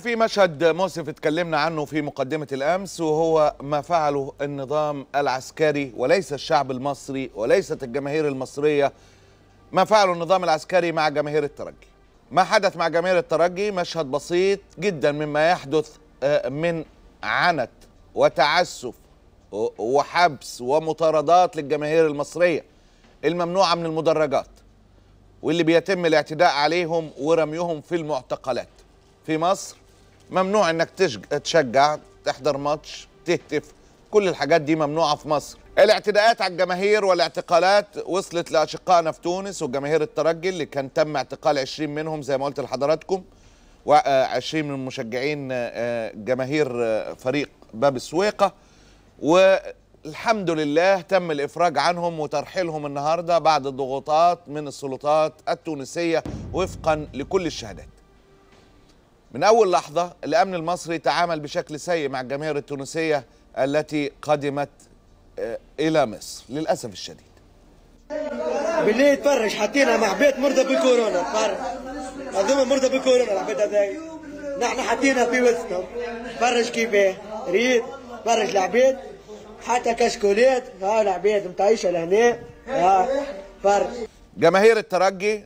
في مشهد مؤسف اتكلمنا عنه في مقدمة الأمس وهو ما فعله النظام العسكري وليس الشعب المصري وليست الجماهير المصرية. ما فعله النظام العسكري مع جماهير الترجي. ما حدث مع جماهير الترجي مشهد بسيط جدا مما يحدث آه، من عنت وتعسف وحبس ومطاردات للجماهير المصرية الممنوعة من المدرجات واللي بيتم الاعتداء عليهم ورميهم في المعتقلات. في مصر ممنوع إنك تشج- تشجع تحضر ماتش تهتف. كل الحاجات دي ممنوعة في مصر. الاعتداءات على الجماهير والاعتقالات وصلت لأشقائنا في تونس وجماهير الترجي اللي كان تم اعتقال 20 منهم زي ما قلت لحضراتكم و20 من المشجعين آه، جماهير آه، فريق باب السويقة. والحمد لله تم الإفراج عنهم وترحيلهم النهاردة بعد ضغوطات من السلطات التونسية وفقا لكل الشهادات. من أول لحظة الأمن المصري تعامل بشكل سيء مع الجماهير التونسية التي قدمت آه، إلى مصر للأسف الشديد. بالليل تفرج حطينا مع بيت مرضى بالكورونا تفرج. هذوما مرضى بالكورونا العباد هذاك نحن حطينا في وسطهم. تفرج كيفاه ريد تفرج العباد حتى كشكولات ها العباد متعيشة لهنا. ها فرج جماهير الترجي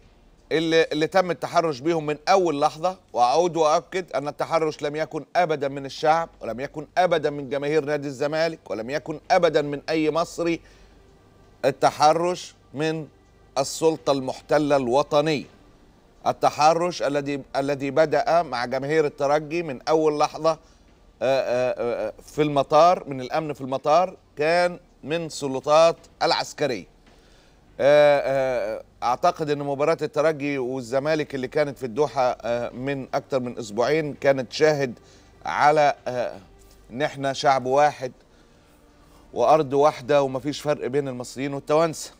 اللي, اللي تم التحرش بهم من أول لحظة وأعود وأؤكد أن التحرش لم يكن ابدا من الشعب ولم يكن ابدا من جماهير نادي الزمالك ولم يكن ابدا من أي مصري. التحرش من السلطة المحتلة الوطنية. التحرش الذي الذي بدأ مع جماهير الترجي من أول لحظة آه، آه، آه، في المطار من الأمن في المطار كان من سلطات العسكرية. آه، أعتقد إن مباراة الترجي والزمالك اللي كانت في الدوحة آه، من أكتر من أسبوعين كانت شاهد على آه، إن إحنا شعب واحد وأرض واحدة ومفيش فرق بين المصريين والتوانسة.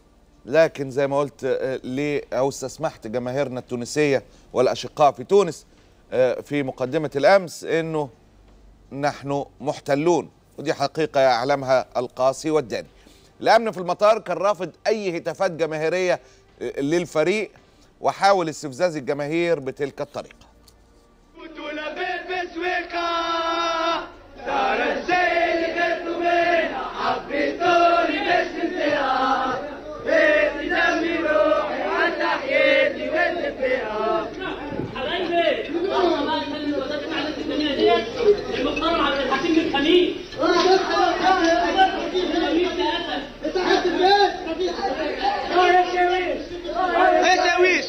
لكن زي ما قلت آه، ليه أو استسمحت جماهيرنا التونسية والأشقاء في تونس آه، في مقدمة الأمس إنه نحن محتلون. ودي حقيقة يعلمها القاسي والداني. الامن في المطار كان رافض أي هتافات جماهيرية آه، للفريق وحاول استفزاز الجماهير بتلك الطريقة. يا شاويش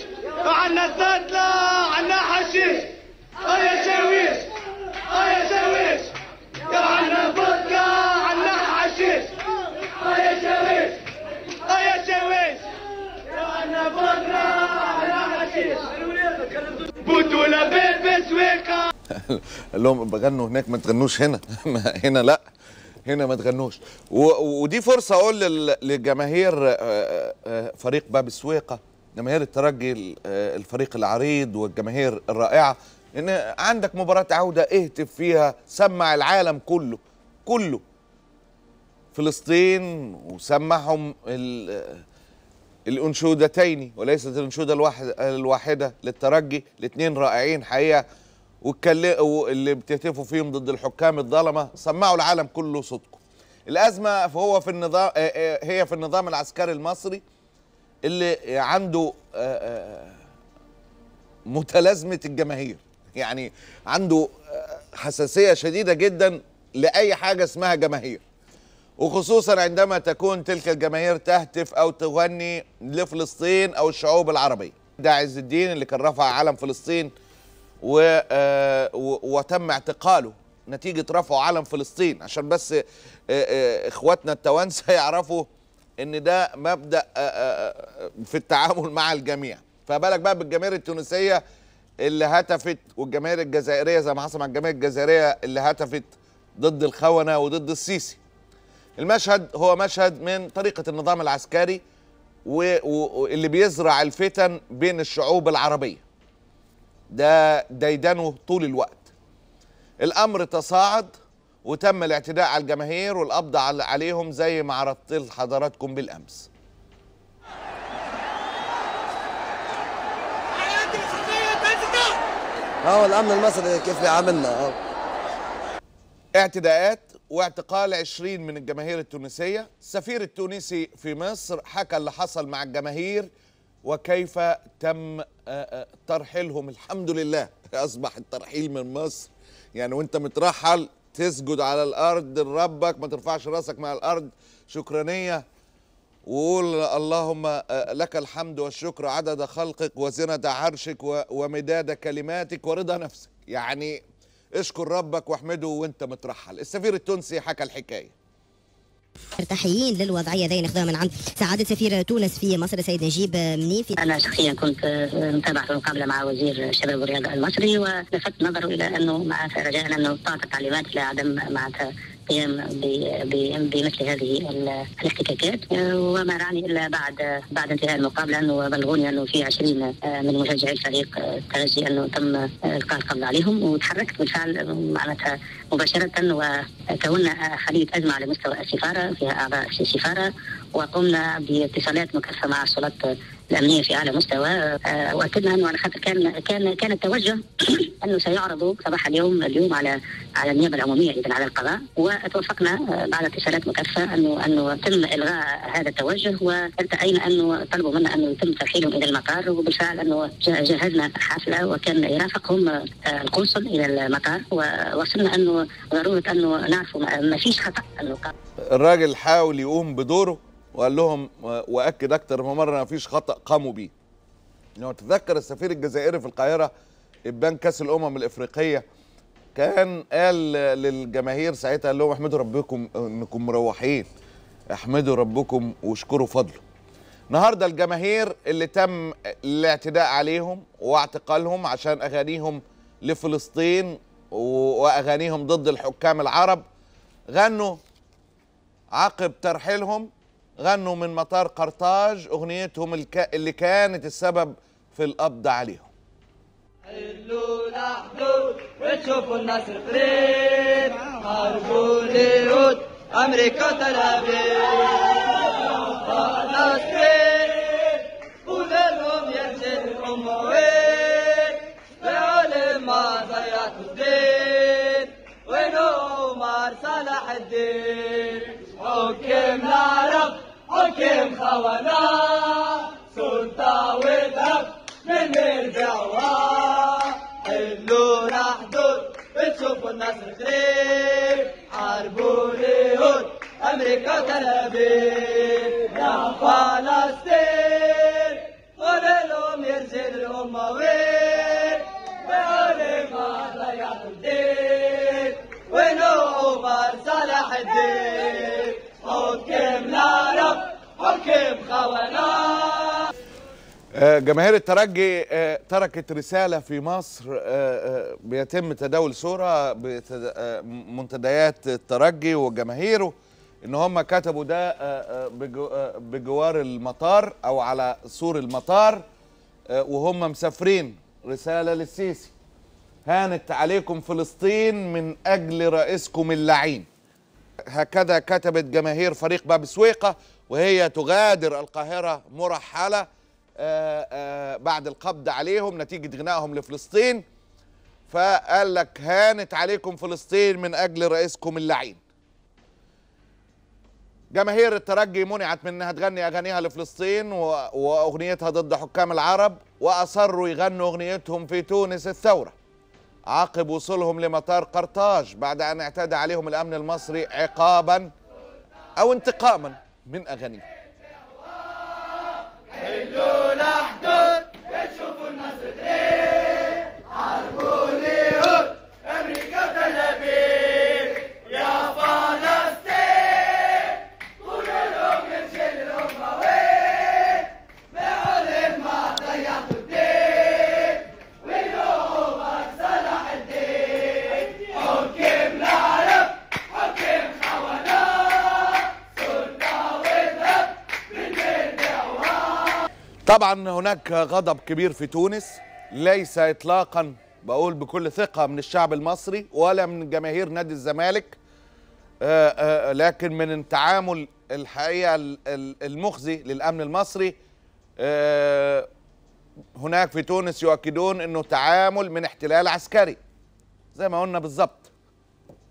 عنا السطلة عنا حشيش آه يا آه يا يا عنا عنا حشيش آه يا آه يا يا عنا عنا حشيش بيت قال لهم بغنوا هناك ما تغنوش هنا هنا لا هنا ما تغنوش. ودي فرصة أقول لل- للجماهير آه، آه، فريق باب السويقة جماهير الترجي ال- آه، الفريق العريض والجماهير الرائعة إن عندك مباراة عودة اهتف فيها سمع العالم كله كله. فلسطين وسمعهم ال- الأنشودتين وليست الأنشودة الواحد الواحدة للترجي الاثنين رائعين حقيقة. واللي بتهتفوا فيهم ضد الحكام الظلمة سمعوا العالم كله صوتكم الأزمة هو في النظام آه، آه، هي في النظام العسكري المصري اللي عنده آه، متلازمة الجماهير. يعني عنده حساسية شديدة جدا لأي حاجة اسمها جماهير. وخصوصا عندما تكون تلك الجماهير تهتف أو تغني لفلسطين أو الشعوب العربية. ده عز الدين اللي كان رفع علم فلسطين و... آه، و... وتم اعتقاله نتيجة رفعه علم فلسطين. عشان بس آه، آه، إخواتنا التوانسة يعرفوا إن ده مبدأ في التعامل مع الجميع. فبالك بقى بالجماهير التونسية اللي هتفت والجماهير الجزائرية زي ما حصل مع الجماهير الجزائرية اللي هتفت ضد الخونة وضد السيسي. المشهد هو مشهد من طريقة النظام العسكري واللي بيزرع الفتن بين الشعوب العربية. ده ديدنه طول الوقت. الأمر تصاعد وتم الاعتداء على الجماهير والقبض عليهم زي ما عرضت لحضراتكم بالأمس. هو الامن المصري كيف بيعاملنا؟ هو. اعتداءات واعتقال 20 من الجماهير التونسية. السفير التونسي في مصر حكى اللي حصل مع الجماهير وكيف تم آه، آه، ترحيلهم؟ الحمد لله. أصبح الترحيل من مصر. يعني وأنت مترحل تسجد على الأرض لربك ما ترفعش رأسك مع الأرض. شكرانية. وقول اللهم آه، لك الحمد والشكر عدد خلقك وزنة عرشك ومداد كلماتك ورضا نفسك. يعني اشكر ربك واحمده وأنت مترحل. السفير التونسي حكى الحكاية. مرتاحين للوضعية. ذي ناخذها من عند سعادة سفير تونس في مصر سيد نجيب منيفي أنا شخصيا كنت متابعة المقابلة مع وزير الشباب والرياضة المصري ولفت نظره إلى أنه معناتها رجاء أنه تعطى تعليمات لعدم معناتها القيام بمثل هذه ال- الاحتكاكات. وما رعني إلا بعد بعد انتهاء المقابلة أنه بلغوني أنه في 20 آه، من مشجعي الفريق آه، الترجي أنه تم آه، إلقاء القبض عليهم. وتحركت بالفعل معناتها مباشرة وكونا خليه ازمه على مستوى السفارة فيها أعضاء السفارة. وقمنا باتصالات مكثفة مع السلطات الامنيه في أعلى مستوى آه، وأكدنا أنه على خاطر كان كان كان التوجه أنه سيعرضوا صباح اليوم اليوم على على النيابة العمومية اذا على القضاء وتوفقنا آه، بعد اتصالات مكثفه انه أنه تم إلغاء هذا التوجه والتقينا أنه طلبوا منا أنه يتم ترحيلهم إلى المطار وبالفعل أنه جهزنا حافلة وكان يرافقهم آه، القنصل إلى المطار ووصلنا أنه ضرورة أنه نعرفوا ما- فيش خطأ. الراجل حاول يقوم بدوره وقال لهم وأكد أكتر من مرة ما فيش خطأ قاموا بيه. لو تذكر السفير الجزائري في القاهرة إبان كأس الأمم الإفريقية. كان قال للجماهير ساعتها قال لهم احمدوا ربكم إنكم مروحين. احمدوا ربكم واشكروا فضله. النهارده الجماهير اللي تم الاعتداء عليهم واعتقالهم عشان أغانيهم لفلسطين وأغانيهم ضد الحكام العرب غنوا عقب ترحيلهم غنوا من مطار قرطاج أغنيتهم. اللي كانت السبب في القبض عليهم. حلوا الحدود وتشوفوا النصر قريب حاربوا اليهود أمريكا تل أبيب. فلسطين قولوا لهم يرجع الامه وين بعلم ما ضيعتوا الدين. وين عمر صلاح الدين. حكم العرب حكم خوانا سلطة وذهب من مرجعوها حلوا الحدود بتشوفوا النصر قريب حاربوا اليهود أمريكا تل أبيب. يا فلسطين قولوا لهم يرجع الامه وين بقول ما ضيعتوا الدين. وين عمر صلاح الدين حكم العرب حكم خوانا آه، جماهير الترجي آه، تركت رسالة في مصر آه، آه، بيتم تداول صورة بتد- آه، منتديات الترجي وجماهيره إن هم كتبوا ده آه، آه، بجو- آه، بجوار المطار أو على سور المطار آه، وهم مسافرين. رسالة للسيسي. هانت عليكم فلسطين من أجل رئيسكم اللعين. هكذا كتبت جماهير فريق باب سويقة وهي تغادر القاهرة مرحلة آه، آه، بعد القبض عليهم نتيجة غنائهم لفلسطين. فقال لك هانت عليكم فلسطين من أجل رئيسكم اللعين. جماهير الترجي منعت من إنها تغني أغانيها لفلسطين. وأغنيتها ضد حكام العرب وأصروا يغنوا أغنيتهم في تونس الثورة. عقب وصولهم لمطار قرطاج بعد أن اعتدى عليهم الأمن المصري عقابا أو انتقاما. من اغانيهم طبعا هناك غضب كبير في تونس ليس اطلاقا بقول بكل ثقة من الشعب المصري ولا من جماهير نادي الزمالك. آه، آه، لكن من التعامل الحقيقة ال- ال- المخزي للأمن المصري آه، هناك في تونس يؤكدون إنه تعامل من احتلال عسكري زي ما قلنا بالظبط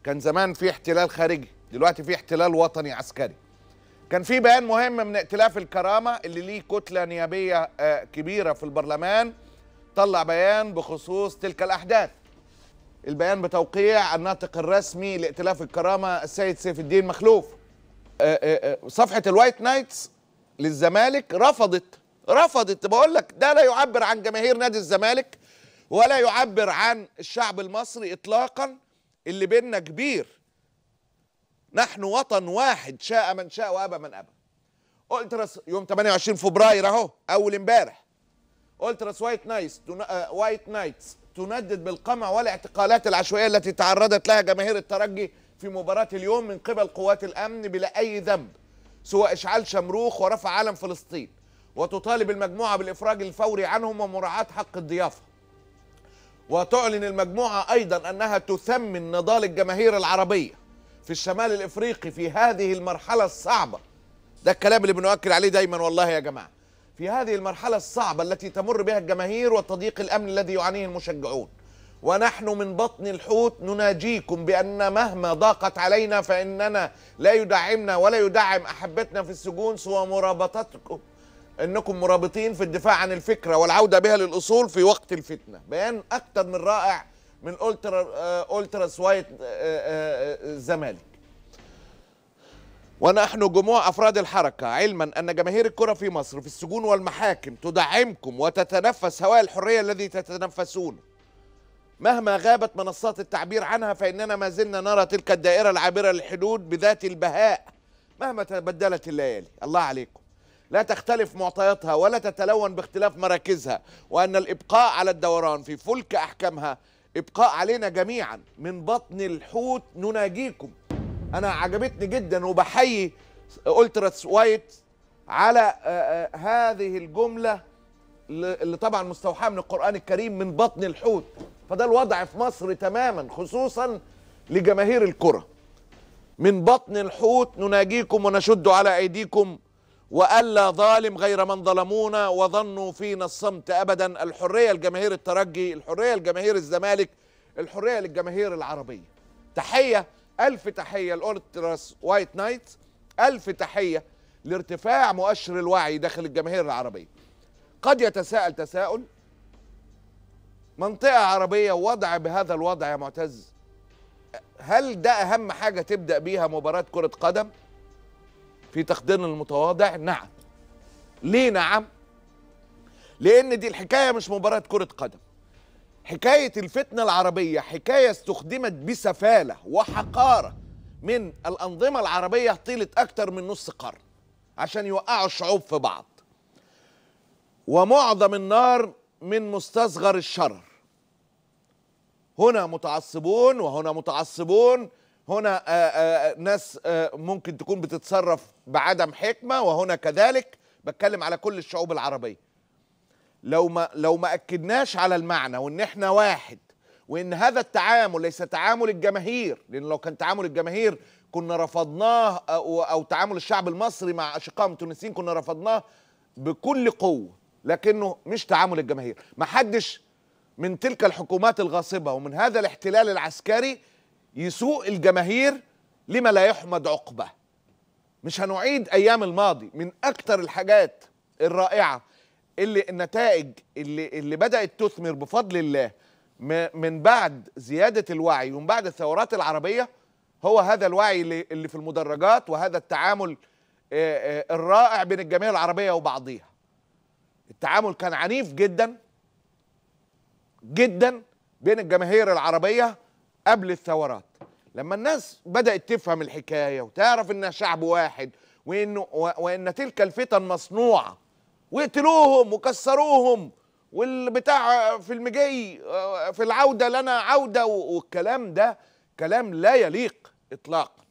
كان زمان في احتلال خارجي دلوقتي في احتلال وطني عسكري. كان في بيان مهم من ائتلاف الكرامة اللي ليه كتلة نيابية آه، كبيرة في البرلمان طلع بيان بخصوص تلك الأحداث. البيان بتوقيع الناطق الرسمي لائتلاف الكرامة السيد سيف الدين مخلوف. آه، آه، صفحة الوايت نايتس للزمالك رفضت رفضت. بقول لك ده لا يعبر عن جماهير نادي الزمالك ولا يعبر عن الشعب المصري اطلاقا اللي بيننا كبير. نحن وطن واحد شاء من شاء وأبى من أبى. ألتراس يوم 28 فبراير أهو أول امبارح. ألتراس وايت نايتس وايت نايتس تندد بالقمع والاعتقالات العشوائية التي تعرضت لها جماهير الترجي في مباراة اليوم من قبل قوات الأمن بلا أي ذنب سوى إشعال شمروخ ورفع علم فلسطين وتطالب المجموعة بالإفراج الفوري عنهم ومراعاة حق الضيافة. وتعلن المجموعة أيضا أنها تثمن نضال الجماهير العربية. في الشمال الإفريقي في هذه المرحلة الصعبة. ده الكلام اللي بنؤكد عليه دايما والله يا جماعة. في هذه المرحلة الصعبة التي تمر بها الجماهير وتضييق الأمن الذي يعانيه المشجعون. ونحن من بطن الحوت نناجيكم بأن مهما ضاقت علينا فإننا لا يدعمنا ولا يدعم أحبتنا في السجون سوى مرابطتكم. إنكم مرابطين في الدفاع عن الفكرة والعودة بها للأصول في وقت الفتنة. بيان أكثر من رائع من الترا التراس وايت آه، الزمالك ونحن جموع أفراد الحركة علما أن جماهير الكرة في مصر في السجون والمحاكم تدعمكم وتتنفس هواء الحرية الذي تتنفسونه مهما غابت منصات التعبير عنها فإننا ما زلنا نرى تلك الدائرة العابرة للحدود بذات البهاء مهما تبدلت الليالي. الله عليكم. لا تختلف معطياتها ولا تتلون باختلاف مراكزها وأن الإبقاء على الدوران في فلك أحكامها إبقاء علينا جميعا. من بطن الحوت نناجيكم. أنا عجبتني جدا وبحيي التراس وايت على آه، آه، هذه الجملة اللي اللي طبعا مستوحاة من القرآن الكريم من بطن الحوت. فده الوضع في مصر تماما خصوصا لجماهير الكرة. من بطن الحوت نناجيكم ونشد على أيديكم. وألا ظالم غير من ظلمونا وظنوا فينا الصمت ابدا. الحرية لجماهير الترجي الحرية لجماهير الزمالك الحرية للجماهير العربية. تحية ألف تحية لأولتراس وايت نايت ألف تحية لارتفاع مؤشر الوعي داخل الجماهير العربية. قد يتساءل تساؤل منطقة عربية وضع بهذا الوضع يا معتز هل ده أهم حاجة تبدأ بيها مباراة كرة قدم؟ في تقديرنا المتواضع؟ نعم. ليه نعم؟ لأن دي الحكاية مش مباراة كرة قدم. حكاية الفتنة العربية حكاية استخدمت بسفالة وحقارة من الأنظمة العربية طيلة أكتر من نص قرن عشان يوقعوا الشعوب في بعض. ومعظم النار من مستصغر الشرر. هنا متعصبون وهنا متعصبون هنا آآ آآ ناس آآ ممكن تكون بتتصرف بعدم حكمة وهنا كذلك بتكلم على كل الشعوب العربية. لو ما لو ما أكدناش على المعنى وإن إحنا واحد وإن هذا التعامل ليس تعامل الجماهير لأن لو كان تعامل الجماهير كنا رفضناه أو, أو تعامل الشعب المصري مع أشقائهم التونسيين كنا رفضناه بكل قوة لكنه مش تعامل الجماهير. ما حدش من تلك الحكومات الغاصبة ومن هذا الاحتلال العسكري يسوء الجماهير لما لا يحمد عقبه. مش هنعيد أيام الماضي من أكتر الحاجات الرائعة اللي النتائج اللي اللي بدأت تثمر بفضل الله من بعد زيادة الوعي ومن بعد الثورات العربية هو هذا الوعي اللي في المدرجات وهذا التعامل الرائع بين الجماهير العربية وبعضيها. التعامل كان عنيف جدا جدا بين الجماهير العربية قبل الثورات لما الناس بدأت تفهم الحكاية وتعرف إنها شعب واحد وإنه و- وإن تلك الفتن مصنوعة واقتلوهم وكسروهم والبتاع في المجي في العودة لنا عودة و- والكلام ده كلام لا يليق اطلاقا.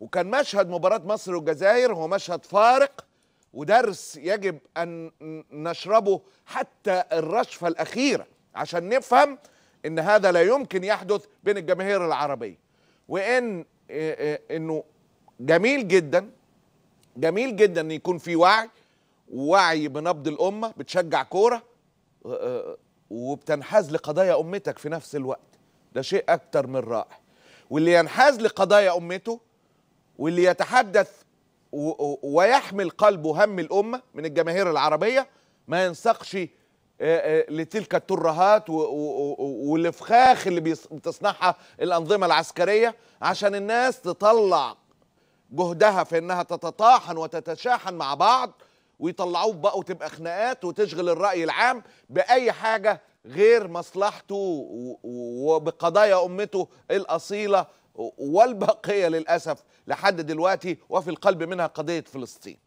وكان مشهد مباراة مصر والجزائر هو مشهد فارق ودرس يجب أن نشربه حتى الرشفة الأخيرة عشان نفهم إن هذا لا يمكن يحدث بين الجماهير العربية. وإن آه، آه، إنه جميل جدا جميل جدا إن يكون في وعي ووعي بنبض الأمة بتشجع كورة آه، وبتنحاز لقضايا أمتك في نفس الوقت. ده شيء أكتر من رائع. واللي ينحاز لقضايا أمته واللي يتحدث ويحمل قلبه هم الأمة من الجماهير العربية ما ينسقش لتلك الترهات و- و- و- والإفخاخ اللي بتصنعها الأنظمة العسكرية عشان الناس تطلع جهدها في إنها تتطاحن وتتشاحن مع بعض ويطلعوه بقى وتبقى خناقات وتشغل الرأي العام بأي حاجة غير مصلحته وبقضايا أمته الأصيلة والباقيه للأسف لحد دلوقتي وفي القلب منها قضية فلسطين.